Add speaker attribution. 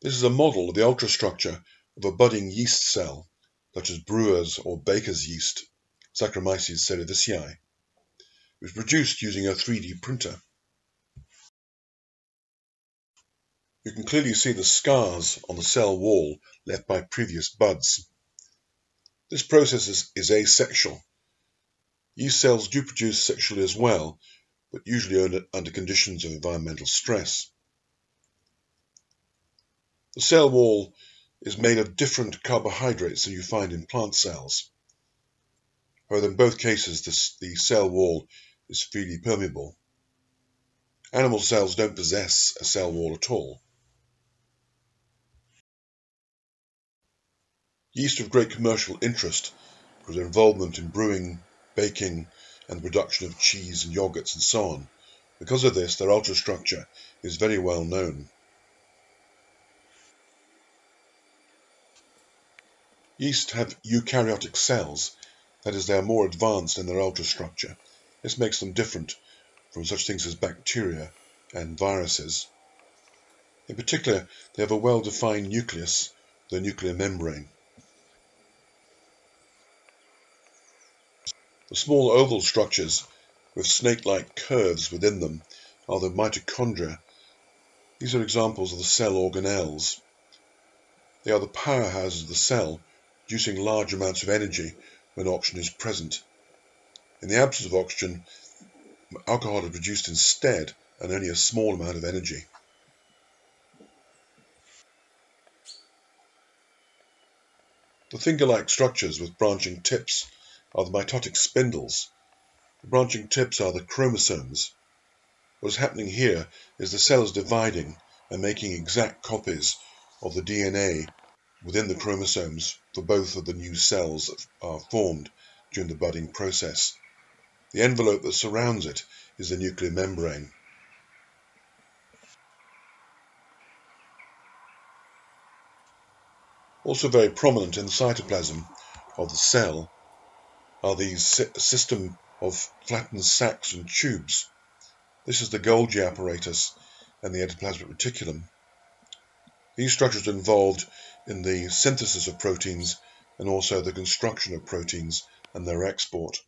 Speaker 1: This is a model of the ultrastructure of a budding yeast cell, such as brewer's or baker's yeast (Saccharomyces cerevisiae). It was produced using a 3D printer. You can clearly see the scars on the cell wall left by previous buds. This process is, is asexual. Yeast cells do produce sexually as well, but usually under, under conditions of environmental stress. The cell wall is made of different carbohydrates than you find in plant cells. However, in both cases, this, the cell wall is freely permeable. Animal cells don't possess a cell wall at all. Yeast of great commercial interest for their involvement in brewing, baking, and the production of cheese and yogurts and so on. Because of this, their ultrastructure is very well known. Yeast have eukaryotic cells, that is, they are more advanced in their ultrastructure. This makes them different from such things as bacteria and viruses. In particular, they have a well-defined nucleus, the nuclear membrane. The small oval structures with snake-like curves within them are the mitochondria. These are examples of the cell organelles. They are the powerhouses of the cell, producing large amounts of energy when oxygen is present. In the absence of oxygen, alcohol is produced instead and only a small amount of energy. The finger-like structures with branching tips are the mitotic spindles. The branching tips are the chromosomes. What is happening here is the cell is dividing and making exact copies of the DNA within the chromosomes for both of the new cells that are formed during the budding process. The envelope that surrounds it is the nuclear membrane. Also very prominent in the cytoplasm of the cell are these system of flattened sacs and tubes. This is the Golgi apparatus and the endoplasmic reticulum. These structures are involved in the synthesis of proteins and also the construction of proteins and their export.